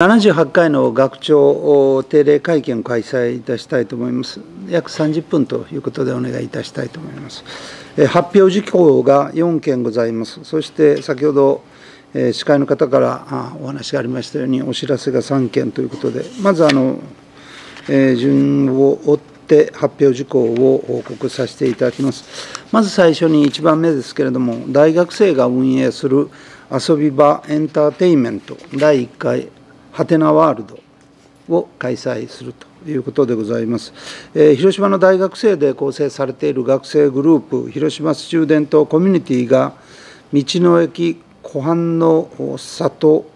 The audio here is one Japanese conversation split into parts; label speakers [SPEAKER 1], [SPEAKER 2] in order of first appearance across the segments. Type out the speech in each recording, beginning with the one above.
[SPEAKER 1] 78回の学長定例会見を開催いたしたいと思います。約30分ということでお願いいたしたいと思います。発表事項が4件ございます。そして先ほど司会の方からお話がありましたようにお知らせが3件ということで、まずあの順を追って発表事項を報告させていただきます。まず最初に1番目ですけれども、大学生が運営する遊び場エンターテインメント第1回ハテナワールドを開催するということでございます。えー、広島の大学生で構成されている学生グループ、広島スチューデントコミュニティが、道の駅湖畔の里、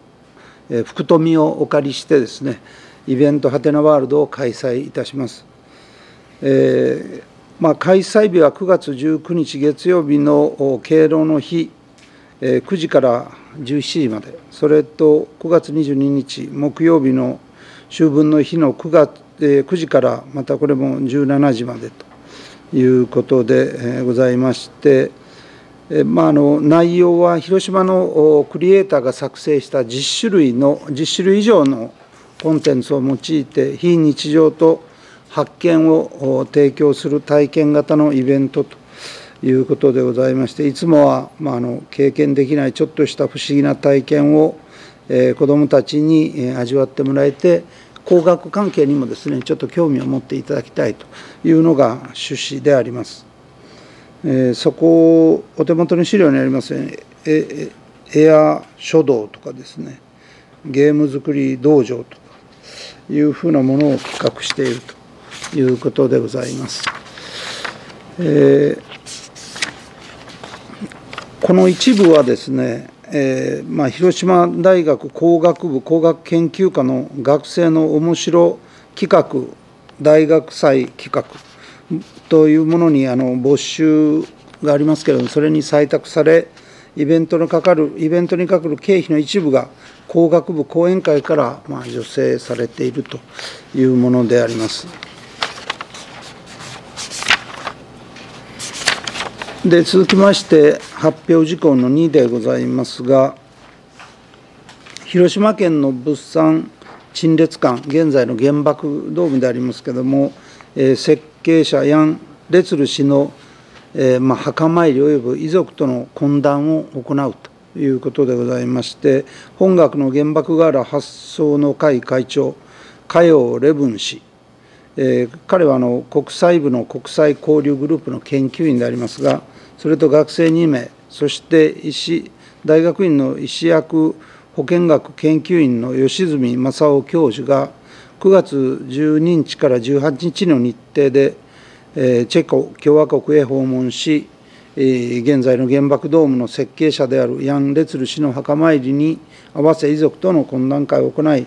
[SPEAKER 1] えー、福富をお借りしてですね、イベントハテナワールドを開催いたします。えーまあ、開催日は9月19日月曜日の敬老の日、9時から17時まで、それと9月22日木曜日の秋分の日の9月9時からまたこれも17時までということでございまして、まあ、あの内容は広島のクリエイターが作成した10種類の10種類以上のコンテンツを用いて非日常と発見を提供する体験型のイベントということでございましていつもは、まあ、あの経験できないちょっとした不思議な体験を、えー、子どもたちに、え味わってもらえて工学関係にもですねちょっと興味を持っていただきたいというのが趣旨であります。えー、そこをお手元の資料にありますようにエエア書道とかですねゲーム作り道場とかいうふうなものを企画しているということでございます。えーこの一部はですね、えーまあ、広島大学工学部工学研究科の学生の面白企画大学祭企画というものにあの募集がありますけれどもそれに採択されイベントのかかるイベントにかかる経費の一部が工学部講演会からまあ助成されているというものであります。で続きまして発表事項の2でございますが広島県の物産陳列館現在の原爆ドームでありますけれども、えー、設計者ヤン・レツル氏の、えーまあ、墓参り及ぶ遺族との懇談を行うということでございまして本学の原爆瓦発送の会会長加陽レブン氏えー、彼はあの国際部の国際交流グループの研究員でありますが、それと学生2名、そして医師大学院の医師薬保健学研究員の吉住正夫教授が、9月12日から18日の日程で、え、チェコ共和国へ訪問し、え、現在の原爆ドームの設計者であるヤン・レツル氏の墓参りに合わせ遺族との懇談会を行い、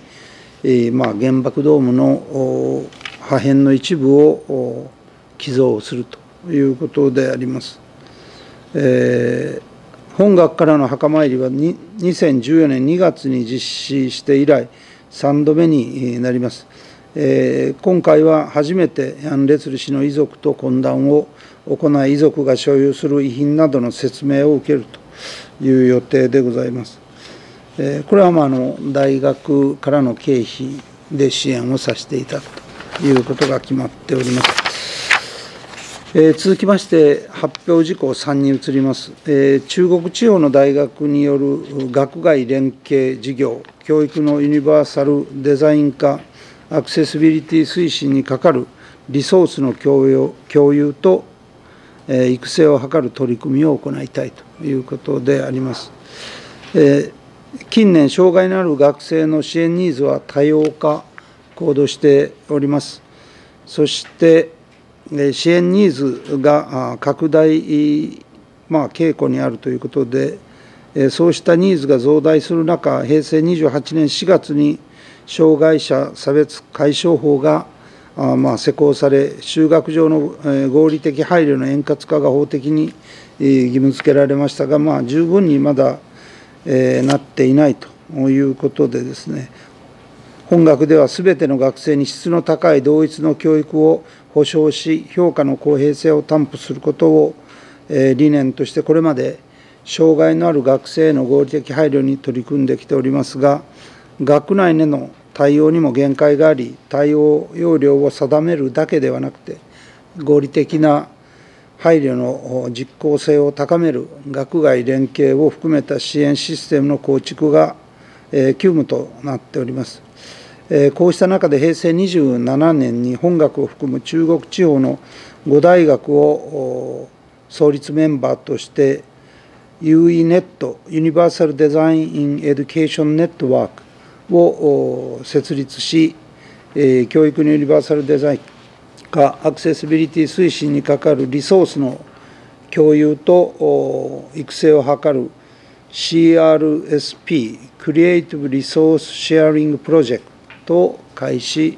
[SPEAKER 1] えまあ、原爆ドームの破片の一部を寄贈するということであります。えー、本学からの墓参りは2014年2月に実施して以来3度目になります。えー、今回は初めてヤン・レツル氏の遺族と懇談を行い遺族が所有する遺品などの説明を受けるという予定でございます。え、これはまあの大学からの経費で支援をさせていただくということが決まっております。えー、続きまして発表事項3に移ります、えー、中国地方の大学による学外連携事業教育のユニバーサルデザイン化アクセシビリティ推進にかかるリソースの共有共有と、えー、育成を図る取り組みを行いたいということであります。えー、近年障害のある学生の支援ニーズは多様化行動しております。そして支援ニーズが拡大、まあ、傾向にあるということで、そうしたニーズが増大する中、平成28年4月に障害者差別解消法がまあ施行され、就学上の合理的配慮の円滑化が法的に義務付けられましたが、まあ、十分にまだなっていないということでですね、本学では全ての学生に質の高い同一の教育を保障し、評価の公平性を担保することを理念として、これまで障害のある学生への合理的配慮に取り組んできておりますが、学内での対応にも限界があり、対応要領を定めるだけではなくて、合理的な配慮の実効性を高める学外連携を含めた支援システムの構築が急務となっております。こうした中で平成27年に本学を含む中国地方の5大学を創立メンバーとして UENET Universal Design in Education Network を設立し教育のユニバーサルデザインがアクセシビリティ推進にかかるリソースの共有と育成を図る CRSP Creative Resource Sharing Project を開始、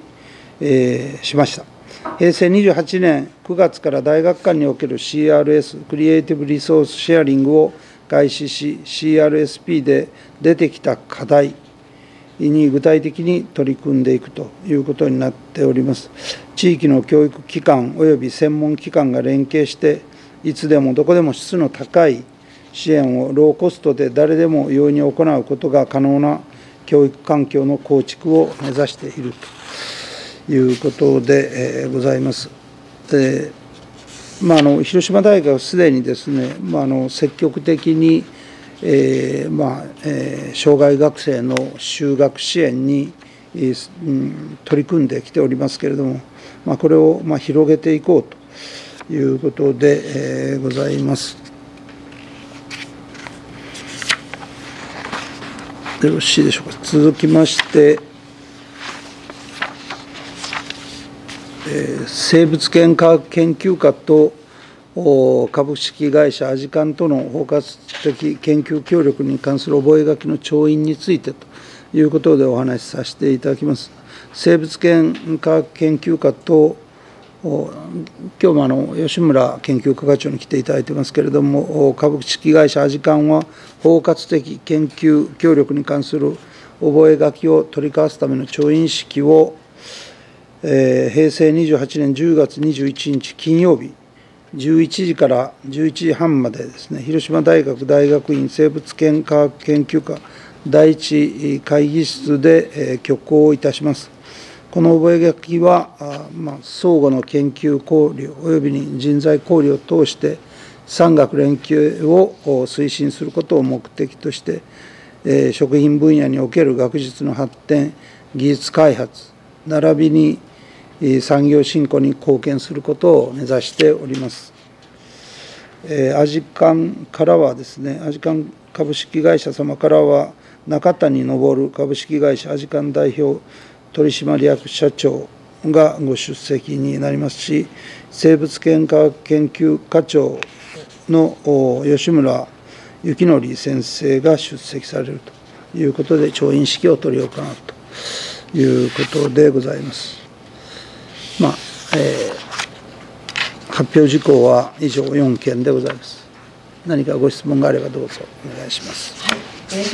[SPEAKER 1] えー、しました平成28年9月から大学間における CRS Creative Resource Sharing を開始し CRSP で出てきた課題に具体的に取り組んでいくということになっております。地域の教育機関及び専門機関が連携していつでもどこでも質の高い支援をローコストで誰でも容易に行うことが可能な教育環境の構築を目指しているということで、ございます。でまあ、あの広島大学はすでにですね、まあ、あの積極的に、えーまあえー、障害学生の就学支援に、えーうん、取り組んできておりますけれども、まあ、これを、まあ、広げていこうということで、えー、ございます。よろしいでしょうか。続きまして、えー、生物圏科学研究科と株式会社アジカンとの包括的研究協力に関する覚書の調印についてということでお話しさせていただきます。生物圏科学研究科と今日もあの吉村研究科課長に来ていただいてますけれども株式会社アジカンは包括的研究協力に関する覚書を取り交わすための調印式を、えー、平成28年10月21日金曜日11時から11時半までですね広島大学大学院生物圏科学研究科第一会議室で、えー、挙行いたします。この覚書は、まあ、相互の研究交流及びに人材交流を通して産学連携を推進することを目的として、え食品分野における学術の発展技術開発並びに産業振興に貢献することを目指しております。えアジカンからはですねアジカン株式会社様からは中谷昇株式会社アジカン代表取締役社長がご出席になりますし生物圏科学研究課長の吉村幸則先生が出席されるということで調印式を執り行うということでございます。まあえー、発表事項は以上4件でございます。何かご質問があればどうぞお願いします。